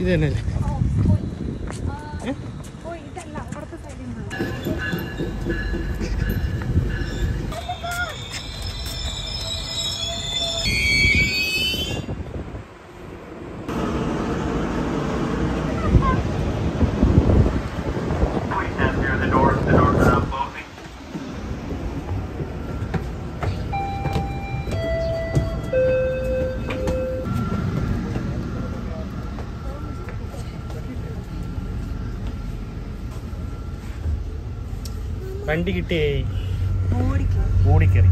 ഇത് തന്നെയല്ലേ ഏ? Please stand near the doors. The doors are now closing. വണ്ടി കിട്ടിയേ? ഓടിക്കറി.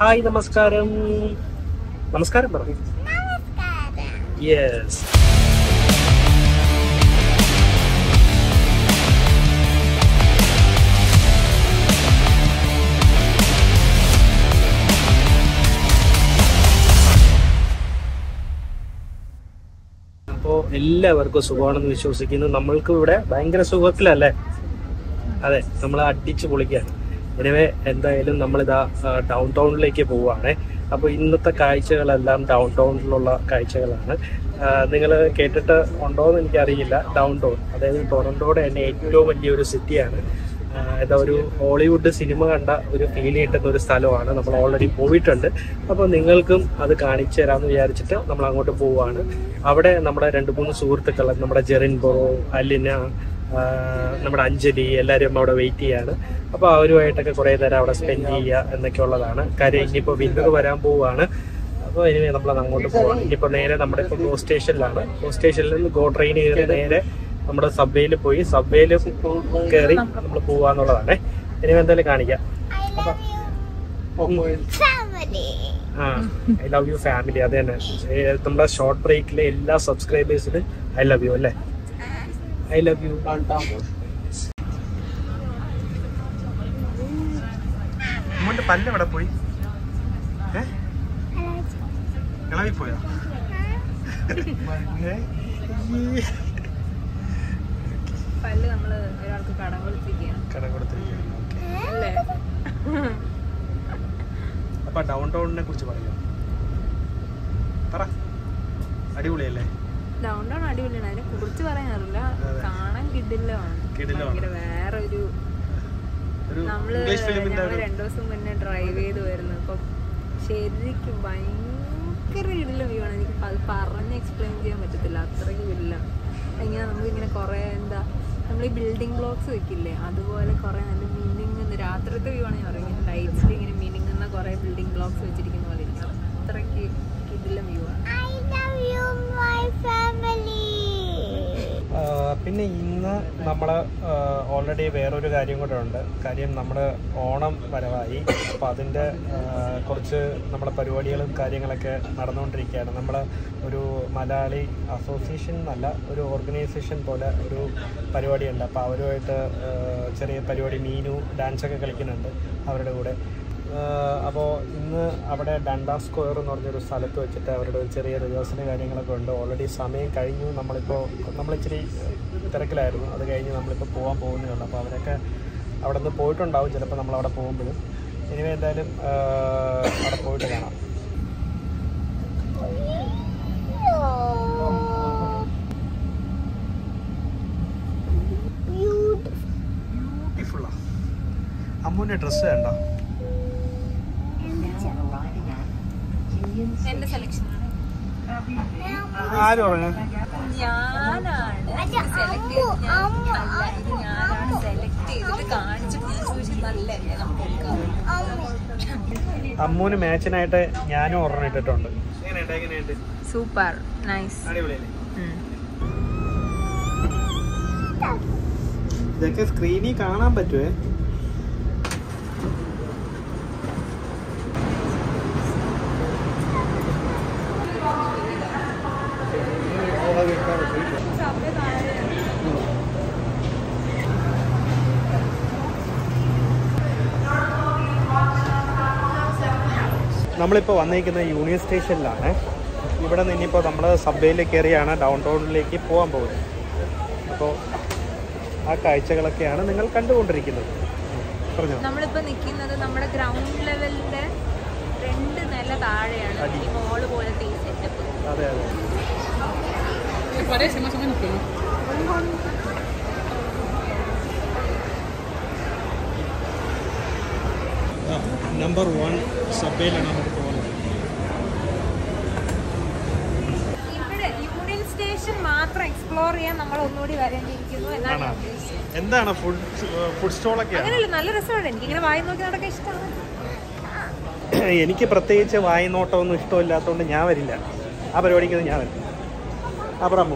ഹായ് നമസ്കാരം. നമസ്കാരം പറഞ്ഞു യെസ് എല്ലാവർക്കും സുഖമാണെന്ന് വിശ്വസിക്കുന്നു. നമ്മൾക്ക് ഇവിടെ ഭയങ്കര സുഖത്തിലല്ലേ? അതെ നമ്മൾ അടിച്ചു പൊളിക്കുകയാണ്. എനിവേ എന്തായാലും നമ്മളിതാ ഡൗൺ ടൗണിലേക്ക് പോവുകയാണ്. അപ്പോൾ ഇന്നത്തെ കാഴ്ചകളെല്ലാം ഡൗൺ ടൗണിലുള്ള കാഴ്ചകളാണ് നിങ്ങൾ കേട്ടിട്ട് ഉണ്ടോ എന്ന് എനിക്കറിയില്ല. ഡൗൺ ടൗൺ അതായത് ടൊറന്റോടെ തന്നെ ഏറ്റവും വലിയൊരു സിറ്റിയാണ്. എന്താ ഒരു ഹോളിവുഡ് സിനിമ കണ്ട ഒരു ഫീൽ കിട്ടുന്ന ഒരു സ്ഥലമാണ്. നമ്മൾ ഓൾറെഡി പോയിട്ടുണ്ട്. അപ്പോൾ നിങ്ങൾക്കും അത് കാണിച്ചു തരാമെന്ന് വിചാരിച്ചിട്ട് നമ്മൾ അങ്ങോട്ട് പോവുകയാണ്. അവിടെ നമ്മുടെ രണ്ട് മൂന്ന് സുഹൃത്തുക്കൾ നമ്മുടെ ജെറിൻ ബൊറോ അലിന നമ്മുടെ അഞ്ജലി എല്ലാവരും അവിടെ വെയിറ്റ് ചെയ്യാണ്. അപ്പോൾ അവരുമായിട്ടൊക്കെ കുറേ നേരം അവിടെ സ്പെൻഡ് ചെയ്യുക എന്നൊക്കെ ഉള്ളതാണ് കാര്യം ഇനിയിപ്പോൾ വിന്റർ വരാൻ പോവുകയാണ്. അപ്പോൾ ഇനി നമ്മൾ അങ്ങോട്ട് പോവാണ് ഇനിയിപ്പോൾ നേരെ നമ്മുടെ ഇപ്പോൾ ഗോ സ്റ്റേഷനിലാണ് ഗോ സ്റ്റേഷനിൽ നിന്ന് ഗോ ട്രെയിൻ കയറി നേരെ നമ്മുടെ സബ്വേയിൽ പോയി സബ്വേയിൽ കയറി നമ്മൾ പോവാന്നുള്ളതാണ്. ഇനി എന്തായാലും കാണിക്കാം. ആ ഐ ലവ് യു ഫാമിലി അത് തന്നെ. നമ്മുടെ ഷോർട്ട് ബ്രേക്കിലെ എല്ലാ സബ്സ്ക്രൈബേഴ്സിനും ഐ ലവ് യു അല്ലേ? ഐ ലവ് യു അമ്മന്റെ പല്ല് എവിടെ പോയി? ഏ? പല്ല് നമ്മൾ ഒരാൾക്ക് കടം കൊടുത്തിരിക്കുകയാണ്. കടം കൊടുത്തിരിക്കുകയാണ്. അല്ലേ? അപ്പൊ ഡൗൺ ടൗണിനെ കുറിച്ച് പറയാം പറ. അടിപൊളിയല്ലേ? ഡൗൺ ടൗൺ അടിപൊളിയാണ്. അതിനെ കുറിച്ച് പറയാനറില്ല. കാണാൻ. ഭയങ്കര വേറെ ഒരു ഒരു നമ്മൾ ഇംഗ്ലീഷ് ഫിലിമിന്റെ ഞങ്ങൾ ഒരു രണ്ടു ദിവസം മുന്നേ ഡ്രൈവ് ചെയ്ത് വരുന്നു അപ്പം ശരിക്കും ഭയങ്കര കിടിലം വ്യൂ ആണ്. എനിക്ക് അത് പറഞ്ഞ് എക്സ്പ്ലെയിൻ ചെയ്യാൻ പറ്റത്തില്ല. അത്രയ്ക്ക് കിടിലാണ് ഇങ്ങനെ നമുക്ക് ഇങ്ങനെ കൊറേ എന്താ നമ്മൾ ഈ ബിൽഡിംഗ് ബ്ലോക്സ് വെക്കില്ലേ? അതുപോലെ കുറേ നല്ല മീനിങ് രാത്രിത്തെ വ്യൂ ആണ് ഞാൻ പറയുന്നത് ലൈറ്റ്സിൽ ഇങ്ങനെ മീനിങ് എന്ന കുറേ ബിൽഡിംഗ് ബ്ലോക്സ് വെച്ചിരിക്കുന്ന പോലെ ഇരിക്കും. അത്രയ്ക്ക് കിടിലം വ്യൂ ആണ്. പിന്നെ ഇന്ന് നമ്മൾ ഓൾറെഡി വേറൊരു കാര്യം കൂടെ ഉണ്ട്. കാര്യം നമ്മുടെ ഓണം വരവായി. അപ്പോൾ അതിന്റെ കുറച്ച് നമ്മുടെ പരിപാടികളും കാര്യങ്ങളൊക്കെ നടന്നുകൊണ്ടിരിക്കുകയാണ്. നമ്മൾ ഒരു മലയാളി അസോസിയേഷൻ എന്നല്ല ഒരു ഓർഗനൈസേഷൻ പോലെ ഒരു പരിപാടിയുണ്ട്. അപ്പോൾ അവരുമായിട്ട് ചെറിയ പരിപാടി മീനു ഡാൻസൊക്കെ കളിക്കുന്നുണ്ട് അവരുടെ കൂടെ. അപ്പോൾ ഇന്ന് അവിടെ ഡണ്ടാ സ്ക്വയർ എന്ന് പറഞ്ഞൊരു സ്ഥലത്ത് വെച്ചിട്ട് അവരുടെ ഒരു ചെറിയ റിഹേഴ്സലും കാര്യങ്ങളൊക്കെ ഉണ്ട്. ഓൾറെഡി സമയം കഴിഞ്ഞു. നമ്മളിപ്പോൾ നമ്മളിച്ചിരി തിരക്കിലായിരുന്നു. അത് കഴിഞ്ഞ് നമ്മളിപ്പോൾ പോകാൻ പോകുന്നേ ഉള്ളൂ. അപ്പോൾ അവരൊക്കെ അവിടെ നിന്ന് പോയിട്ടുണ്ടാവും ചിലപ്പോൾ നമ്മളവിടെ പോകുമ്പോഴും. ഇനി എന്തായാലും അവിടെ പോയിട്ട് കാണാം. അമ്മൂന്റെ ഡ്രസ്സ് കണ്ടോ? എന്റെ സെലക്ഷൻ ആര് പറഞ്ഞു ഞാനാണ്. സെലക്ട് ചെയ്ത് ഞാൻ. അല്ല ഇത് ഞാനാണ് സെലക്ട് ചെയ്തിട്ട് കാണിച്ചിട്ട് ഞാൻ ചോദിച്ചു നല്ലല്ലേ നമുക്ക് അമ്മൂന് മാച്ചിനായിട്ട് ഞാനും ഓർഡർ ഇട്ടിട്ടുണ്ട്. സൂപ്പർ നൈസ് ഇതൊക്കെ സ്ക്രീനിൽ കാണാൻ പറ്റുമേ നമ്മളിപ്പോൾ വന്നിരിക്കുന്നത് യൂണിയൻ സ്റ്റേഷനിലാണ് ഇവിടെ നിന്ന് ഇനിയിപ്പോൾ നമ്മൾ സബ്വേയിൽ കയറിയാണ് ഡൗൺ ടൗണിലേക്ക് പോകാൻ പോകുന്നത്. അപ്പോൾ ആ കാഴ്ചകളൊക്കെയാണ് നിങ്ങൾ കണ്ടുകൊണ്ടിരിക്കുന്നത്. പറഞ്ഞോ? നമ്മളിപ്പോൾ നിൽക്കുന്നത് നമ്മുടെ ഗ്രൗണ്ട് ലെവലിന്റെ രണ്ട് നില താഴെയാണ്. ഈ മോൾ പോലത്തെ ഈ സെറ്റപ്പ് അതെ അതെ. നമ്പർ വൺ സബ്വേയിലാണ് നമുക്ക് പോകുന്നത് മാത്രം എക്സ്പ്ലോർ ചെയ്യാൻ നമ്മൾ ഒന്നുകൂടി വരേണ്ടിയിരിക്കുന്നു എന്നാണ് ഞാൻ എന്താണ് ഫുഡ് ഫുഡ് സ്റ്റോളൊക്കെ അങ്ങനെയല്ല നല്ല രസമാണ്. എനിക്കിങ്ങനെ വായി നോക്കി നടക്കാൻ ഇഷ്ടമാണ്. എനിക്ക് പ്രത്യേകിച്ച് വായി നോട്ടമൊന്നും ഇഷ്ടമില്ലാത്തതുകൊണ്ട് ഞാൻ വരില്ല. ആ പരിപാടിക്ക് ഞാൻ വരില്ല അപ്പുറം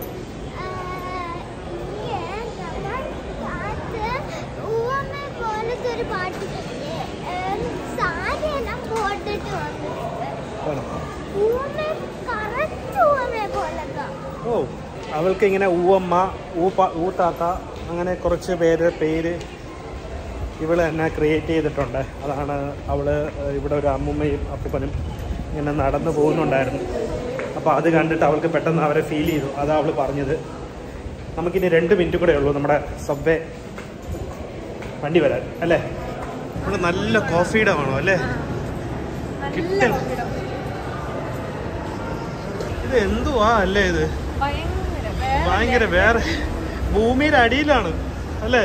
ഓ അവൾക്ക് ഇങ്ങനെ ഊവമ്മ ഊപ്പ ഊത്താത്ത അങ്ങനെ കുറച്ച് പേര് പേര് ഇവൾ തന്നെ ക്രിയേറ്റ് ചെയ്തിട്ടുണ്ട്. അതാണ് അവൾ ഇവിടെ ഒരു അമ്മുമ്മയും അപ്പനും ഇങ്ങനെ നടന്നു പോകുന്നുണ്ടായിരുന്നു. അപ്പോൾ അത് കണ്ടിട്ട് അവൾക്ക് പെട്ടെന്ന് അവരെ ഫീൽ ചെയ്തു. അതാ അവൾ പറഞ്ഞത്. നമുക്കിനി രണ്ട് മിനിറ്റ് കൂടെ ഉള്ളൂ നമ്മുടെ സബ്വേ വണ്ടി വരാൻ അല്ലേ? ഇവിടെ നല്ല കോഫിയുടെ വേണോ അല്ലേ. കോഫിയുടെ. ഇത് എന്തുവാ അല്ലേ ഇത്? ഭയങ്കര വേറെ ഭൂമിയുടെ അടിയിലാണ് അല്ലേ?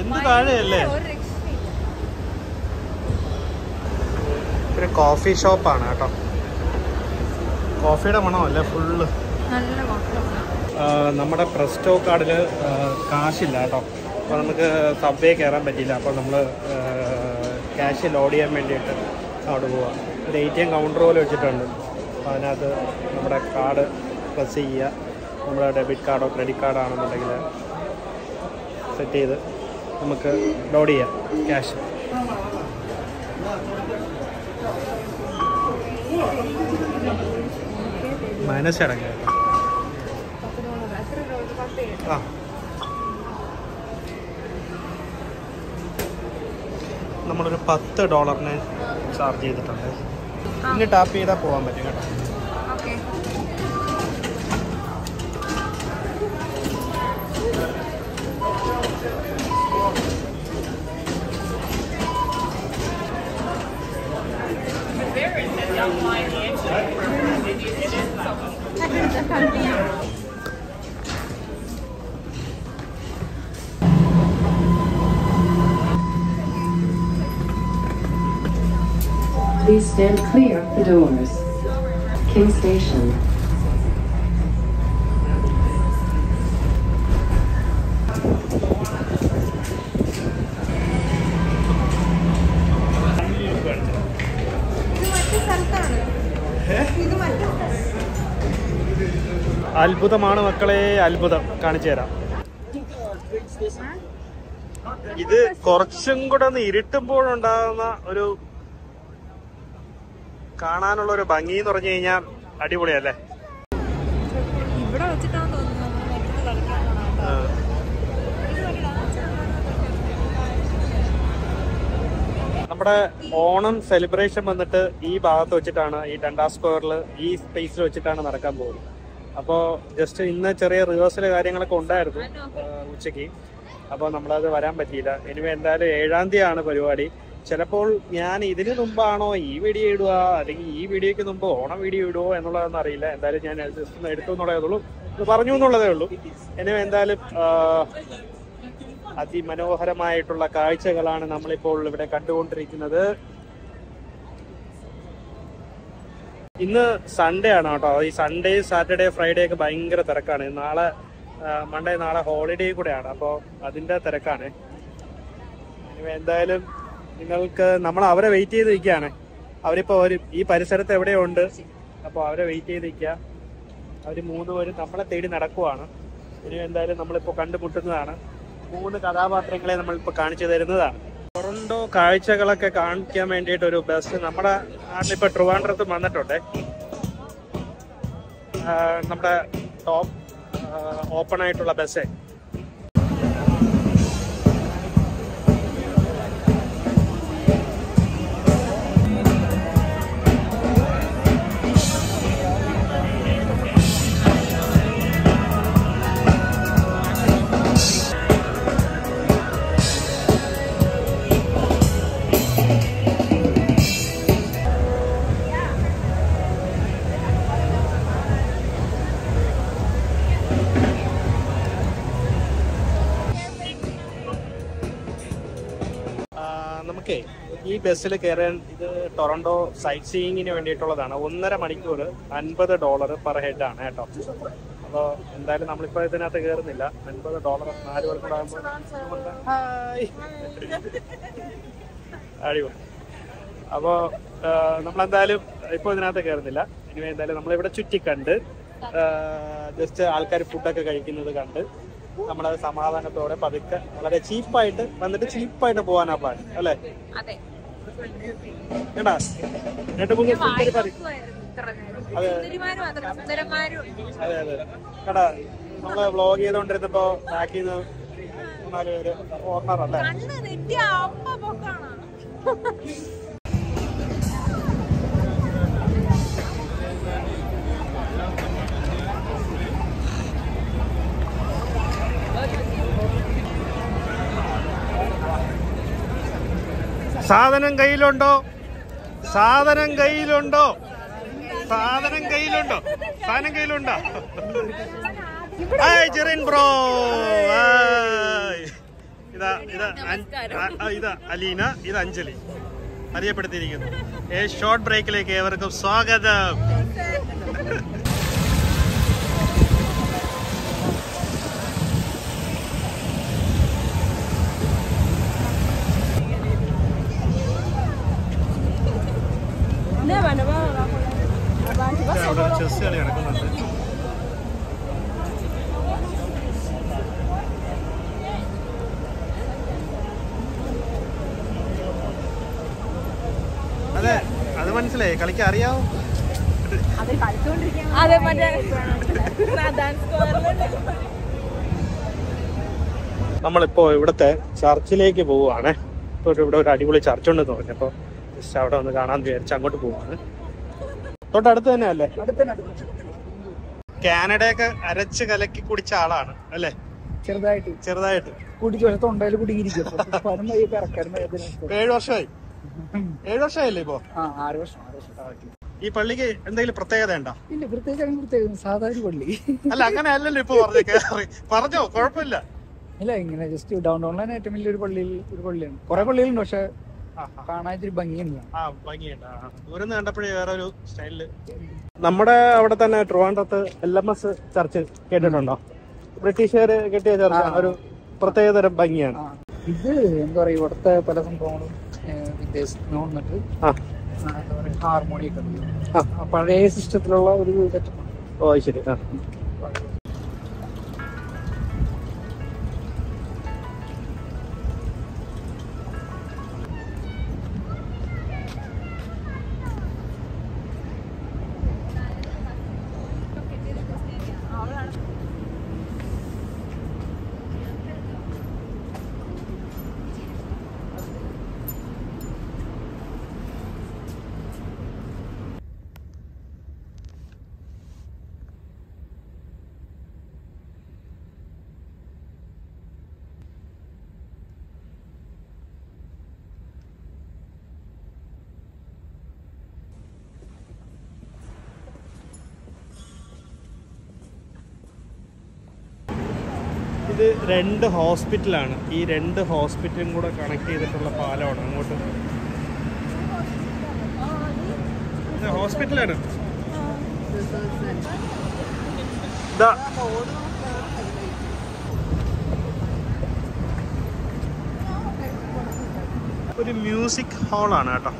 എന്ത് താഴെയല്ലേ? ഒരു കോഫി ഷോപ്പാണ് കേട്ടോ. കോഫിയുടെ മണമല്ലേ ഫുള്ള് നമ്മുടെ പ്രസ്റ്റോ കാർഡിൽ കാശില്ല കേട്ടോ. അപ്പോൾ നമുക്ക് സബ്വേ കയറാൻ പറ്റിയില്ല. അപ്പോൾ നമ്മൾ ക്യാഷ് ലോഡ് ചെയ്യാൻ വേണ്ടിയിട്ട് അവിടെ പോവാം. ഒരു എ ടി എം കൗണ്ടർ പോലെ വെച്ചിട്ടുണ്ട്. അതിനകത്ത് നമ്മുടെ കാർഡ് പ്രസ് ചെയ്യുക. നമ്മുടെ ഡെബിറ്റ് കാർഡോ ക്രെഡിറ്റ് കാർഡോ ആണെന്നുണ്ടെങ്കിൽ സെറ്റ് ചെയ്ത് നമുക്ക് ലോഡ് ചെയ്യാം ക്യാഷ് മൈനസ് ഏഴ് ആ. നമ്മളൊരു പത്ത് ഡോളറിന് ചാർജ് ചെയ്തിട്ടുണ്ട്. ഇനി ടാപ്പ് ചെയ്താൽ പോകാൻ പറ്റും കേട്ടോ. Okay. Please stand clear of the doors. King Station. അത്ഭുതമാണ് മക്കളെ അത്ഭുതം കാണിച്ചു തരാം ഇത് കുറച്ചും കൂടെ ഒന്ന് ഇരുട്ടുമ്പോഴുണ്ടാകുന്ന ഒരു കാണാനുള്ള ഒരു ഭംഗി എന്ന് പറഞ്ഞു കഴിഞ്ഞാൽ അടിപൊളിയല്ലേ? ഇവിടെ വെച്ചിട്ടാണ് തോന്നുന്നത്. നമ്മുടെ ഓണം സെലിബ്രേഷൻ വന്നിട്ട് ഈ ഭാഗത്ത് വെച്ചിട്ടാണ് ഈ ഡണ്ടാ സ്ക്വയറിൽ ഈ സ്പേസിൽ വെച്ചിട്ടാണ് നടക്കാൻ പോകുന്നത്. അപ്പോൾ ജസ്റ്റ് ഇന്ന് ചെറിയ റിഹേഴ്സൽ കാര്യങ്ങളൊക്കെ ഉണ്ടായിരുന്നു ഉച്ചയ്ക്ക്. അപ്പോൾ നമ്മളത് വരാൻ പറ്റിയില്ല. ഇനി എന്തായാലും ഏഴാം തീയതിയാണ് പരിപാടി. ചിലപ്പോൾ ഞാൻ ഇതിന് മുമ്പാണോ ഈ വീഡിയോ ഇടുക അല്ലെങ്കിൽ ഈ വീഡിയോക്ക് മുമ്പ് ഓണം വീഡിയോ ഇടുവോ എന്നുള്ളതൊന്നും അറിയില്ല. എന്തായാലും ഞാൻ ജസ്റ്റ് ഒന്ന് എടുത്തു എന്നുള്ളതേ ഉള്ളൂ. പറഞ്ഞു എന്നുള്ളതേ ഉള്ളൂ. ഇനി എന്തായാലും അതിമനോഹരമായിട്ടുള്ള കാഴ്ചകളാണ് നമ്മളിപ്പോൾ ഇവിടെ കണ്ടുകൊണ്ടിരിക്കുന്നത്. ഇന്ന് സൺഡേ ആണ് കേട്ടോ. ഈ സൺഡേ സാറ്റർഡേ ഫ്രൈഡേ ഒക്കെ ഭയങ്കര തിരക്കാണ്. നാളെ മൺഡേ നാളെ ഹോളിഡേ കൂടെയാണ്. അപ്പോൾ അതിന്റെ തിരക്കാണ്. എന്തായാലും നിങ്ങൾക്ക് നമ്മൾ അവരെ വെയിറ്റ് ചെയ്ത് അവരിപ്പോ വരും ഈ പരിസരത്ത് എവിടെയുണ്ട്? അപ്പോൾ അവരെ വെയിറ്റ് ചെയ്ത് അവർ മൂന്ന് പേരും നമ്മളെ തേടി നടക്കുവാണ്. ഇനി എന്തായാലും നമ്മളിപ്പോൾ കണ്ടുമുട്ടുന്നതാണ്. മൂന്ന് കഥാപാത്രങ്ങളെ നമ്മളിപ്പോൾ കാണിച്ചു തരുന്നതാണ്. ടൊറണ്ടോ കാഴ്ചകളൊക്കെ കാണിക്കാൻ വേണ്ടിയിട്ട് ഒരു ബസ് നമ്മുടെ നാട്ടിലിപ്പോൾ ട്രിവാൻഡ്രത്ത് വന്നിട്ടുണ്ട്. നമ്മുടെ ടോപ്പ് ഓപ്പൺ ആയിട്ടുള്ള ബസ്സേ ബസ്സിൽ കയറാൻ ഇത് ടൊറന്റോ സൈറ്റ് സീയിങ്ങിന് വേണ്ടിയിട്ടുള്ളതാണ്. ഒന്നര മണിക്കൂർ അൻപത് ഡോളർ പെർ ഹെഡ് ആണ് കേട്ടോ. അപ്പോൾ എന്തായാലും നമ്മളിപ്പോൾ ഇതിനകത്ത് കയറുന്നില്ല. അൻപത് ഡോളർ നാല് പേർക്കുണ്ടാകുമ്പോൾ അടിപൊളി. അപ്പോൾ നമ്മളെന്തായാലും ഇപ്പോൾ ഇതിനകത്ത് കയറുന്നില്ല. ഇനി എന്തായാലും നമ്മളിവിടെ ചുറ്റി കണ്ട് ജസ്റ്റ് ആൾക്കാർ ഫുഡൊക്കെ കഴിക്കുന്നത് കണ്ട് നമ്മളത് സമാധാനത്തോടെ പതുക്കെ വളരെ ചീപ്പായിട്ട് വന്നിട്ട് ചീപ്പായിട്ട് പോകാനാ പ്ലാൻ അല്ലേ? കേട്ടാ രണ്ട് മൂന്ന് സുന്ദരി നേരം. അതെ. അതെ. അതെ കേട്ടാ നമ്മൾ വ്ലോഗ് ചെയ്തോണ്ടിരുന്നപ്പോ ബാക്കിൽ നിന്ന് മൂന്നാൽ പേര് ഓർണർ സാധനം കയ്യിലുണ്ടോ? സാധനം കയ്യിലുണ്ടോ? സാധനം കയ്യിലുണ്ടോ? സാധനം കയ്യിലുണ്ടോ? Hi Jerin bro. ഇതാ ഇതാ ഇതാ അലീന ഇത് അഞ്ജലി. അറിയപ്പെടുത്തിയിരിക്കുന്നു. ഏ ഷോർട്ട് ബ്രേക്കിലേക്ക് ഏവർക്കും സ്വാഗതം. അതെ അത് മനസ്സിലായി. കളിക്ക് അറിയാവോ? അതെ മറ്റേ നമ്മളിപ്പോ ഇവിടത്തെ ചർച്ചിലേക്ക് പോവുകയാണ്. ഇപ്പൊ ഇവിടെ ഒരു അടിപൊളി ചർച്ച് ഉണ്ടെന്ന് പറഞ്ഞപ്പോ ജസ്റ്റ് അവിടെ ഒന്ന് കാണാൻ വിചാരിച്ച് അങ്ങോട്ട് പോവാണ്. തൊട്ടടുത്ത് തന്നെ അല്ലേ കാനഡയൊക്കെ അരച്ച് കലക്കി കുടിച്ച ആളാണ് അല്ലേ? ചെറുതായിട്ട്. ചെറുതായിട്ട്. കുടിച്ചു തൊണ്ടയിൽ കുടുങ്ങിയിരിക്കും. ഏഴ് വർഷമായി? ഏഴു വർഷമായില്ലേ ഇപ്പോ? ആ ആറ് വർഷം ആറ് വർഷം ഈ പള്ളിക്ക് എന്തെങ്കിലും പ്രത്യേകത ഉണ്ടോ? ഇല്ല പ്രത്യേകിച്ച് അങ്ങനെ പ്രത്യേകിച്ച് സാധാരണ പള്ളി. അല്ല അങ്ങനെ അല്ലല്ലോ ഇപ്പൊ പറഞ്ഞു കേറി. പറഞ്ഞോ കുഴപ്പമില്ല. ഇല്ല ഇങ്ങനെ ജസ്റ്റ് ഡൗൺ ടൗണിലാണ് ഏറ്റവും വലിയൊരു പള്ളിയിൽ ഒരു പള്ളിയാണ്. കുറെ പള്ളികളുണ്ട് പക്ഷെ കാണാൻ ഭംഗിയുണ്ട്. ആ ഭംഗിയുണ്ട്. ദൂരം കണ്ടപ്പോഴേ വേറെ ഒരു സ്റ്റൈലിൽ. നമ്മുടെ അവിടെ തന്നെ ട്രിവാൻഡ്രത്ത് എൽ എം എസ് ചർച്ച് കേട്ടിട്ടുണ്ടോ? ബ്രിട്ടീഷുകാര് കെട്ടിയ ചർച്ച. ഒരു പ്രത്യേകതരം ഭംഗിയാണ്. ഇത് എന്താ പറയാ ഇവിടുത്തെ പല സംഭവങ്ങളും വിദേശത്ത് നിന്ന് വന്നിട്ട് ആ. ആ, എന്താ പറയാ ഹാർമോണി ഒക്കെ ഉണ്ട്. ആ. ആ, പഴയ സിസ്റ്റത്തിലുള്ള ഒരു ഓ ശരി. ആ. ഇത് രണ്ട് ഹോസ്പിറ്റലാണ്. ഈ രണ്ട് ഹോസ്പിറ്റലും കൂടെ കണക്ട് ചെയ്തിട്ടുള്ള പാലമാണ്. അങ്ങോട്ട്. ഹോസ്പിറ്റലാണ്. ഒരു മ്യൂസിക് ഹാളാണ് കേട്ടോ.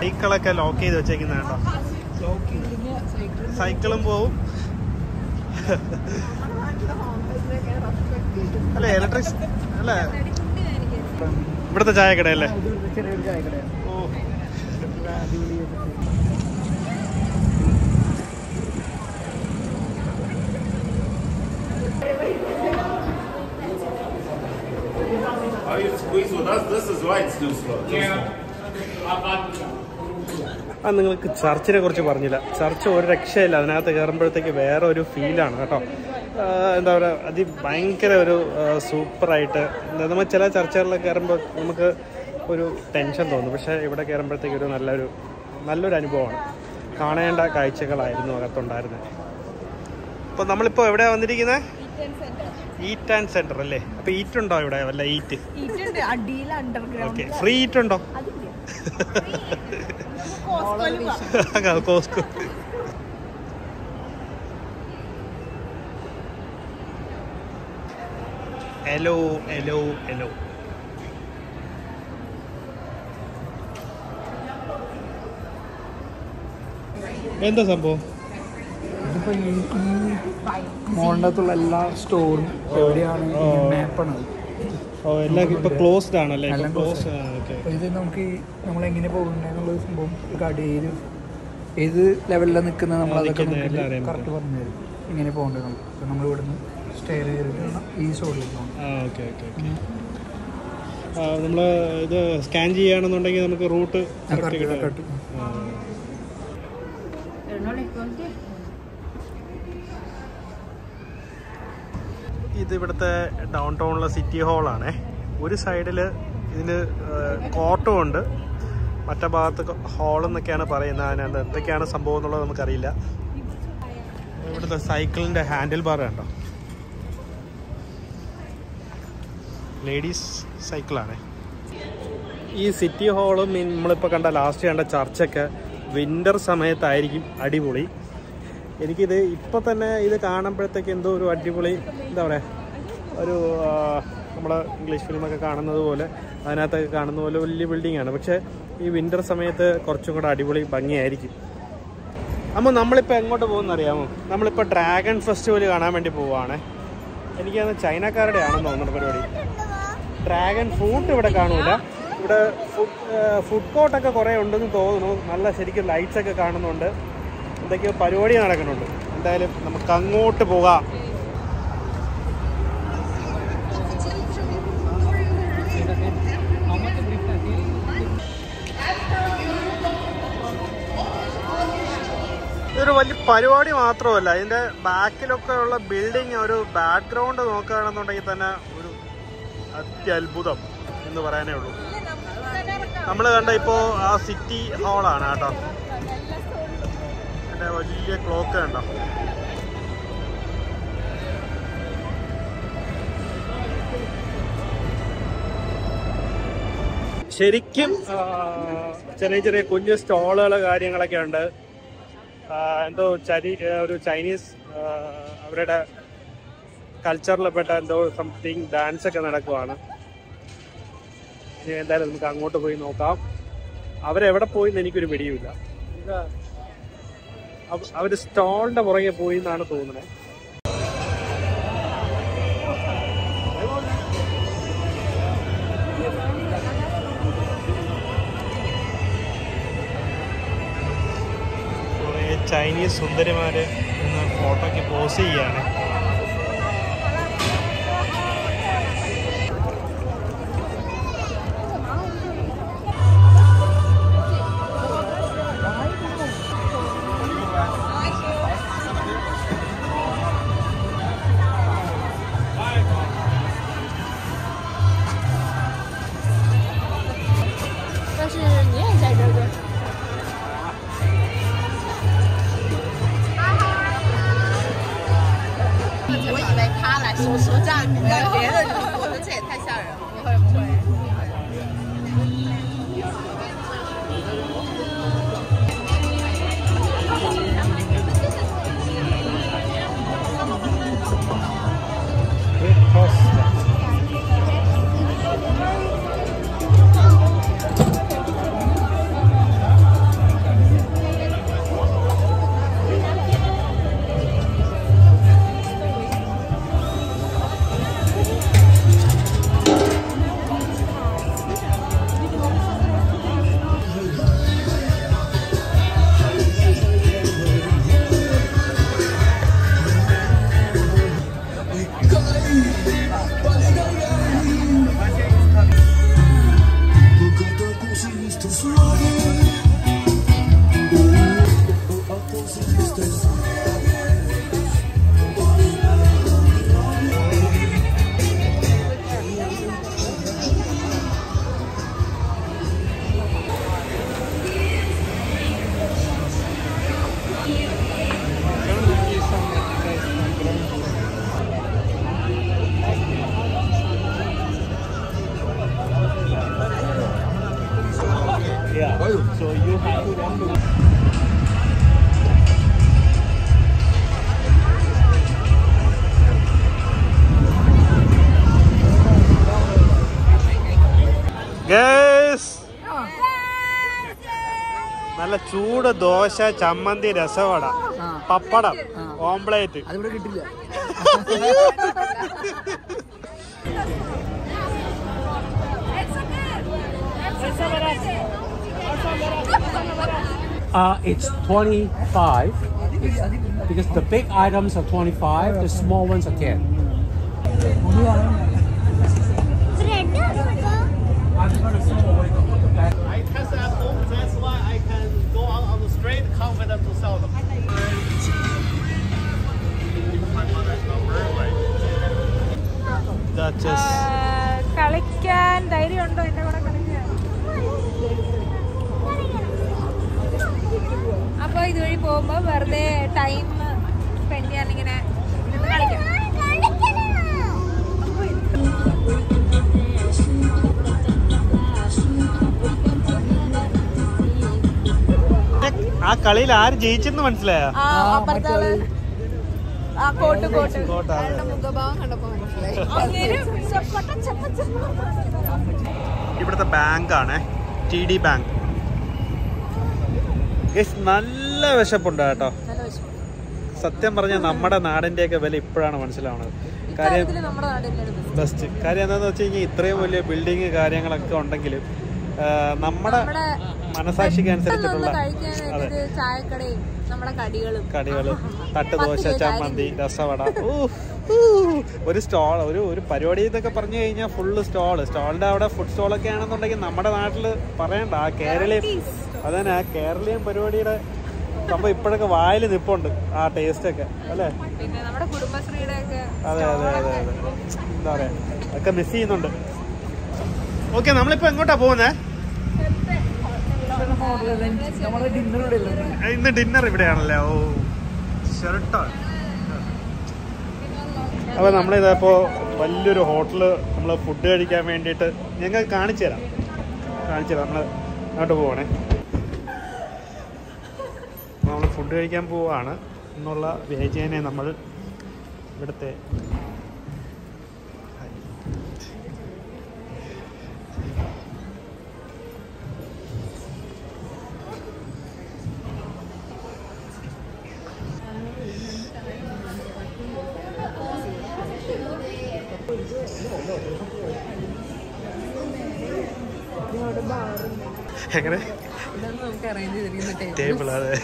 സൈക്കിളൊക്കെ ലോക്ക് ചെയ്ത് വെച്ചേക്കുന്ന കേട്ടോ. സൈക്കിളും പോവും അല്ല ഇലക്ട്രിക് അല്ല ഇവിടുത്തെ ചായക്കടയല്ലേ ഓ How you squeeze with us? This is why it's too slow. Too slow. ആ നിങ്ങൾക്ക് ചർച്ചിനെ കുറിച്ച് പറഞ്ഞില്ല. ചർച്ച ഒരു രക്ഷയില്ല. അതിനകത്ത് കയറുമ്പോഴത്തേക്ക് വേറെ ഒരു ഫീലാണ് കേട്ടോ. എന്താ പറയുക അതി ഭയങ്കര ഒരു സൂപ്പറായിട്ട്. നമ്മൾ ചില ചർച്ചകളിൽ കയറുമ്പോൾ നമുക്ക് ഒരു ടെൻഷൻ തോന്നും. പക്ഷേ ഇവിടെ കയറുമ്പോഴത്തേക്ക് ഒരു നല്ലൊരു നല്ലൊരു അനുഭവമാണ്. കാണേണ്ട കാഴ്ചകളായിരുന്നു അകത്തുണ്ടായിരുന്നത് അപ്പോൾ നമ്മളിപ്പോൾ എവിടെയാണ് വന്നിരിക്കുന്നത് ഈറ്റ് ആൻഡ് സെന്റർ അല്ലേ? അപ്പൊ ഈറ്റ് ഉണ്ടോ ഇവിടെ? വല്ല ഈറ്റ് ഫ്രീ ഈറ്റ് ഉണ്ടോ? കോസ്കോ. ഹലോ ഹലോ ഹലോ എന്താ സംഭവം? ഇതിപ്പോ മോളിന്റെ അകത്തുള്ള എല്ലാ സ്റ്റോറും എവിടെയാണ് ഈ മാപ്പാണ് ക്ലോസ്ഡ് ആണല്ലേ? ഇത് നമുക്ക് നമ്മൾ എങ്ങനെ പോകുന്നുള്ള സംഭവം ഗാർഡ് ഏത് ഏത് ലെവലിലാണ് നിൽക്കുന്നത് നമ്മൾ അതൊക്കെ കറക്റ്റ് പറഞ്ഞു തരും. ഇങ്ങനെ പോകേണ്ടത് നമുക്ക്? നമ്മൾ ഇവിടുന്ന് സ്റ്റെയർ ചെയ്തിട്ട് ഈ സോഡിലേക്ക് പോകണം നമ്മൾ ഇത് സ്കാൻ ചെയ്യുകയാണെന്നുണ്ടെങ്കിൽ നമുക്ക് റൂട്ട് കറക്റ്റ് കറക്റ്റ് ഇത് ഇവിടുത്തെ ഡൗൺ ടൗണിലെ സിറ്റി ഹാളാണേ ഒരു സൈഡിൽ ഇതിന് കോട്ടും ഉണ്ട് മറ്റേ ഭാഗത്ത് ഹാളെന്നൊക്കെയാണ് പറയുന്നത്. അതിനകത്ത് എന്തൊക്കെയാണ് സംഭവം എന്നുള്ളത് നമുക്കറിയില്ല. ഇവിടുത്തെ സൈക്കിളിന്റെ ഹാൻഡിൽ ബാർ കണ്ടോ? ലേഡീസ് സൈക്കിളാണേ ഈ സിറ്റി ഹാളും നമ്മളിപ്പോൾ കണ്ട ലാസ്റ്റ് കണ്ട ചർച്ചൊക്കെ വിന്റർ സമയത്തായിരിക്കും അടിപൊളി. എനിക്കിത് ഇപ്പം തന്നെ ഇത് കാണുമ്പോഴത്തേക്ക് എന്തോ ഒരു അടിപൊളി എന്താ പറയുക ഒരു നമ്മൾ ഇംഗ്ലീഷ് ഫിലിമൊക്കെ കാണുന്നത് പോലെ അതിനകത്തൊക്കെ കാണുന്ന പോലെ വലിയ ബിൽഡിംഗ് ആണ്. പക്ഷേ ഈ വിന്റർ സമയത്ത് കുറച്ചും കൂടെ അടിപൊളി ഭംഗിയായിരിക്കും. അപ്പോൾ നമ്മളിപ്പോൾ എങ്ങോട്ട് പോകുന്ന അറിയാമോ? നമ്മളിപ്പോൾ ഡ്രാഗൺ ഫെസ്റ്റിവൽ കാണാൻ വേണ്ടി പോവുകയാണേ എനിക്കത് ചൈനക്കാരുടെ ആണെന്ന് തോന്നുന്നു പരിപാടി. ഡ്രാഗൺ ഫ്രൂട്ട് ഇവിടെ കാണൂല. ഇവിടെ ഫുഡ് കോർട്ടൊക്കെ കുറേ ഉണ്ടെന്ന് തോന്നുന്നു. നല്ല ശരിക്കും ലൈറ്റ്സ് ഒക്കെ കാണുന്നുണ്ട്. എന്തൊക്കെയോ പരിപാടി നടക്കുന്നുണ്ട്. എന്തായാലും നമുക്ക് അങ്ങോട്ട് പോകാം. ഇതൊരു വലിയ പരിപാടി മാത്രമല്ല. ഇതിന്റെ ബാക്കിലൊക്കെ ഉള്ള ബിൽഡിംഗ് ഒരു ബാക്ക്ഗ്രൗണ്ട് നോക്കുകയാണെന്നുണ്ടെങ്കിൽ തന്നെ ഒരു അത്യത്ഭുതം എന്ന് പറയാനേ ഉള്ളൂ. നമ്മൾ കണ്ട ഇപ്പോൾ ആ സിറ്റി ഹാളാണ് കേട്ടോ. എന്റെ വലിയ ക്ലോക്ക് കണ്ടോ? ശരിക്കും ചെറിയ ചെറിയ കുഞ്ഞു സ്റ്റോളുകൾ കാര്യങ്ങളൊക്കെ ഉണ്ട്. എന്തോ ചരി ഒരു ചൈനീസ് അവരുടെ കൾച്ചറിൽപ്പെട്ട എന്തോ സംതിങ് ഡാൻസ് ഒക്കെ നടക്കുവാണ്. ഇനി എന്തായാലും നമുക്ക് അങ്ങോട്ട് പോയി നോക്കാം. അവരെവിടെ പോയി എന്ന് എനിക്കൊരു പിടിയുമില്ല. അവർ സ്റ്റോളിന്റെ പുറകെ പോയി എന്നാണ് തോന്നുന്നത്. ചൈനീസ് സുന്ദരിമാർ ഇന്ന് ഫോട്ടോയ്ക്ക് പോസ് ചെയ്യാണ് നല്ല ചൂട് ദോശ ചമ്മന്തി രസവട പപ്പടം ഓംപ്ലേറ്റ് അതിവിടെ കിട്ടില്ല Uh, it's 25 it's, because the big items are 25, the small ones are 10. അങ്ങനെ ആര് ജയിച്ചെന്ന് ചപ്പ ഇവിടുത്തെ ബാങ്കാണ് ടി ഡി ബാങ്ക് നല്ല വിശപ്പുണ്ട് കേട്ടോ. സത്യം പറഞ്ഞാൽ നമ്മുടെ നാടിന്റെയൊക്കെ വില ഇപ്പോഴാണ് മനസ്സിലാവുന്നത് കാര്യം ബെസ്റ്റ്. കാര്യം എന്താണെന്ന് വെച്ച് കഴിഞ്ഞാൽ ഇത്രയും വലിയ ബിൽഡിങ് കാര്യങ്ങളൊക്കെ ഉണ്ടെങ്കിലും നമ്മുടെ മനസാക്ഷിക്ക് അനുസരിച്ചിട്ടുള്ള കടികളും. കടികൾ തട്ട് ദോശ രൂപ ചമ്മന്തി രസവട. ഒരു സ്റ്റോൾ ഒരു ഒരു പരിപാടി എന്നൊക്കെ പറഞ്ഞു കഴിഞ്ഞാൽ ഫുള്ള് സ്റ്റോൾ സ്റ്റോളിന്റെ അവിടെ ഫുഡ് സ്റ്റോളൊക്കെ ആണെന്നുണ്ടെങ്കിൽ നമ്മുടെ നാട്ടിൽ പറയണ്ട. ആ കേരളീയം അതന്നെ ആ കേരളീയം പരിപാടിയുടെ സംഭവം ഇപ്പോഴൊക്കെ വായിൽ നിപ്പുണ്ട് ആ ടേസ്റ്റ് ഒക്കെ. അല്ലേ? അതെ അതെ അതെ അതെ. എന്താ പറയാ ഒക്കെ മിസ് ചെയ്യുന്നുണ്ട്. ഓക്കെ നമ്മളിപ്പോ എങ്ങോട്ടാ പോകുന്നേ? ഇന്ന് ഡിന്നർ ഇവിടെയാണല്ലേ? ഓ ഷർട്ടാണ് അപ്പോൾ നമ്മളിതപ്പോ വലിയൊരു ഹോട്ടൽ നമ്മൾ ഫുഡ് കഴിക്കാൻ വേണ്ടിയിട്ട് ഞങ്ങൾ കാണിച്ചു തരാം. കാണിച്ചു തരാം നമ്മൾ അങ്ങോട്ട് പോവാണേ. നമ്മൾ ഫുഡ് കഴിക്കാൻ പോവാണ്. എന്നുള്ള വേചേനെ നമ്മൾ ഇവിടുത്തെ എങ്ങനെ? ഇതൊന്നും നമുക്ക് അറേഞ്ച് ചെയ്തിരിക്കുന്ന ടേബിൾ അതെ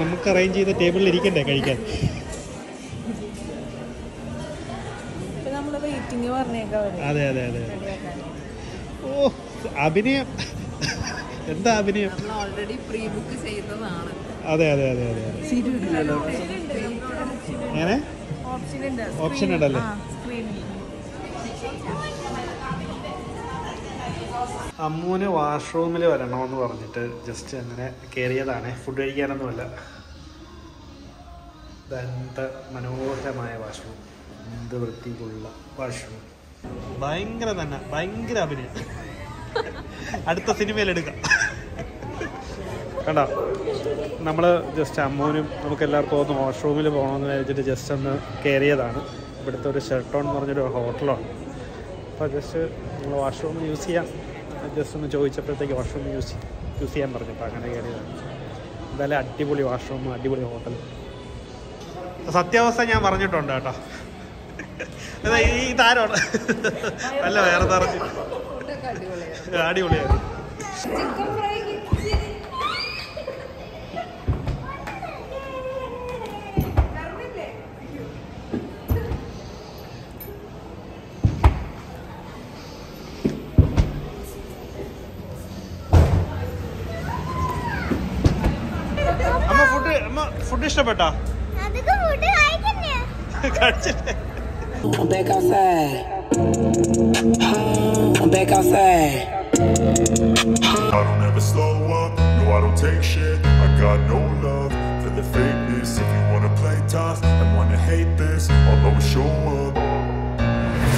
നമുക്ക് അറേഞ്ച് ചെയ്ത ടേബിളിൽ ഇരിക്കണ്ടേ കഴിക്കാൻ? അതെ അതെ അതെ ഓ അഭിനയം. എന്താ അഭിനയം? നമ്മൾ ഓൾറെഡി പ്രീ ബുക്ക് ചെയ്തതാണ്. അതെ അതെ അതെ അതെ അതെ. സീറ്റ് കിട്ടില്ലല്ലോ എങ്ങനെ? ഓപ്ഷൻ ഉണ്ട് ഓപ്ഷൻ ഉണ്ടല്ലേ? അമ്മൂന് വാഷ്റൂമിൽ വരണമെന്ന് പറഞ്ഞിട്ട് ജസ്റ്റ് അങ്ങനെ കയറിയതാണ് ഫുഡ് കഴിക്കാനൊന്നുമല്ല. ഇതെന്ത മനോഹരമായ വാഷ്റൂം എന്ത് വൃത്തിക്കുള്ള വാഷ്റൂം ഭയങ്കര തന്നെ ഭയങ്കര അഭിനയം. അടുത്ത സിനിമയിൽ എടുക്കാം കണ്ടോ? നമ്മൾ ജസ്റ്റ് അമ്മൂനും നമുക്ക് എല്ലാവർക്കും ഒന്ന് വാഷ്റൂമിൽ പോകണമെന്ന് വിചാരിച്ചിട്ട് ജസ്റ്റ് ഒന്ന് കയറിയതാണ് ഇവിടുത്തെ ഒരു ഷെർട്ടോൺ എന്ന് പറഞ്ഞൊരു ഹോട്ടലാണ് അപ്പോൾ ജസ്റ്റ് നമ്മൾ വാഷ്റൂം യൂസ് ചെയ്യാം. ജസ്റ്റ് ഒന്ന് ചോദിച്ചപ്പോഴത്തേക്ക് വാഷ്റൂം യൂസ് യൂസ് ചെയ്യാൻ പറഞ്ഞു അപ്പോൾ അങ്ങനെ കയറിയതാണ്. എന്തായാലും അടിപൊളി വാഷ്റൂം അടിപൊളി ഹോട്ടൽ സത്യാവസ്ഥ ഞാൻ പറഞ്ഞിട്ടുണ്ട് കേട്ടോ. അതാ ഈ താരമാണ്. അല്ല വേറെ പറഞ്ഞു അടിപൊളിയായിരുന്നു. അമ്മ ഫുഡ് അമ്മ ഫുഡ് ഇഷ്ടപ്പെട്ടോ അതൊക്കെ ഫുഡ് കഴിക്കണ്ടേ കഴിച്ചില്ലേ I'm back outside. I'm back outside. I don't ever slow up, no I don't take shit I got no love for the fakeness If you wanna play tough and wanna hate this I'll always show up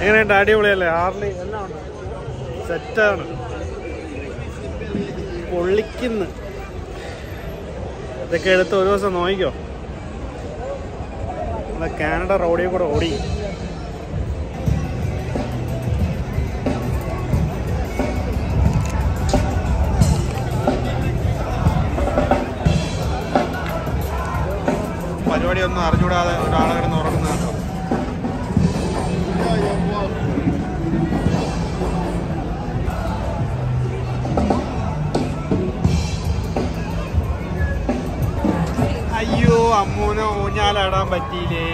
എങ്ങനെയുണ്ട്? അടിപൊളിയല്ലേ? Harley. എല്ലാം ഉണ്ട് സെറ്റാണ്. പൊള്ളിക്കുന്നു. ഇതൊക്കെ എടുത്ത് ഒരു ദിവസം നോക്കിക്കോ നമ്മളെ കാനഡ റോഡിൽ കൂടെ ഓടി. പരിപാടി ഒന്നും അറിഞ്ഞൂടാതെ ഒരാളെ അമ്മൂന് ഊഞ്ഞാലാടാൻ പറ്റിയില്ലേ?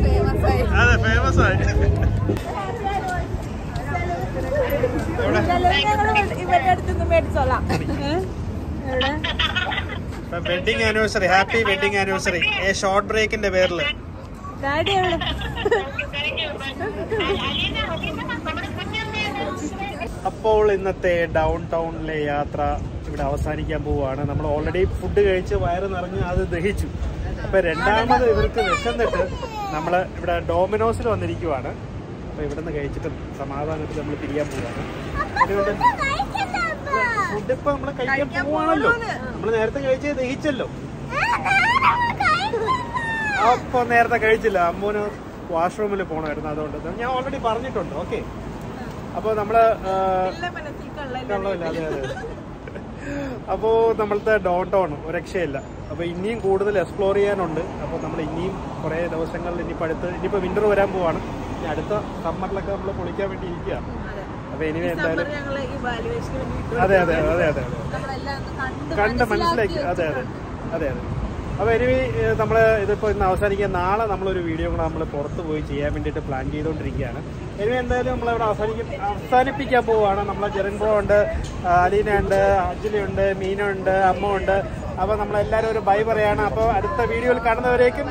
അതെ ഫേമസ് ആയി. Wedding anniversary happy wedding anniversary a short ബ്രേക്കിന്റെ പേരിൽ അപ്പോൾ ഇന്നത്തെ ഡൗൺ ടൗണിലെ യാത്ര ഇവിടെ അവസാനിക്കാൻ പോവുകയാണ്. നമ്മൾ ഓൾറെഡി ഫുഡ് കഴിച്ച് വയറ് നിറഞ്ഞ് അത് ദഹിച്ചു. അപ്പൊ രണ്ടാമത് ഇവർക്ക് വിശന്നിട്ട് നമ്മൾ ഇവിടെ ഡോമിനോസിൽ വന്നിരിക്കുവാണ്. അപ്പൊ ഇവിടെ നിന്ന് കഴിച്ചിട്ട് സമാധാനത്തിൽ നമ്മൾ പിരിയാൻ പോവാണ്. അതുകൊണ്ട് ഫുഡ് ഇപ്പൊ നമ്മൾ കഴിക്കാൻ പോവാണല്ലോ. നമ്മൾ നേരത്തെ കഴിച്ച് ദഹിച്ചല്ലോ. അപ്പൊ നേരത്തെ കഴിച്ചില്ല. അമ്മൂന് വാഷ്റൂമിൽ പോകണമായിരുന്നു അതുകൊണ്ട് ഞാൻ ഓൾറെഡി പറഞ്ഞിട്ടുണ്ട്. ഓക്കെ അപ്പോൾ കള്ളമില്ല അതെ അതെ. അപ്പോൾ നമ്മളത്തെ ഒരു രക്ഷയില്ല. അപ്പോൾ ഇനിയും കൂടുതൽ എക്സ്പ്ലോർ ചെയ്യാനുണ്ട്. അപ്പോൾ നമ്മൾ ഇനിയും കുറേ ദിവസങ്ങളിൽ ഇനിയിപ്പോൾ അടുത്ത് ഇനിയിപ്പോൾ വിന്റർ വരാൻ പോവാണ്. ഇനി അടുത്ത സമ്മറിലൊക്കെ നമ്മൾ പൊളിക്കാൻ വേണ്ടി ഇരിക്കുക അപ്പോൾ ഇനി എന്തായാലും അതെ അതെ അതെ അതെ അതെ. കണ്ട് മനസ്സിലാക്കി. അതെ അതെ. അതെ അതെ. അപ്പോൾ ഇനി നമ്മൾ ഇതിപ്പോ ഇന്ന് അവസാനിക്കുക നാളെ നമ്മളൊരു വീഡിയോ കൂടെ നമ്മൾ പുറത്ത് പോയി ചെയ്യാൻ വേണ്ടിയിട്ട് പ്ലാൻ ചെയ്തുകൊണ്ടിരിക്കുകയാണ് ഇനി എന്തായാലും നമ്മളവിടെ അവസാനിക്കും അവസാനിപ്പിക്കാൻ പോവുകയാണ് നമ്മളെ ജെറിൻ ഉണ്ട് അലീന ഉണ്ട് അഞ്ജലി മീന ഉണ്ട് അമ്മ ഉണ്ട് അപ്പോൾ നമ്മളെല്ലാവരും ഒരു ബൈ പറയാണ്. അപ്പോൾ അടുത്ത വീഡിയോയിൽ കാണുന്നവരേക്കും